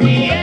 Yeah.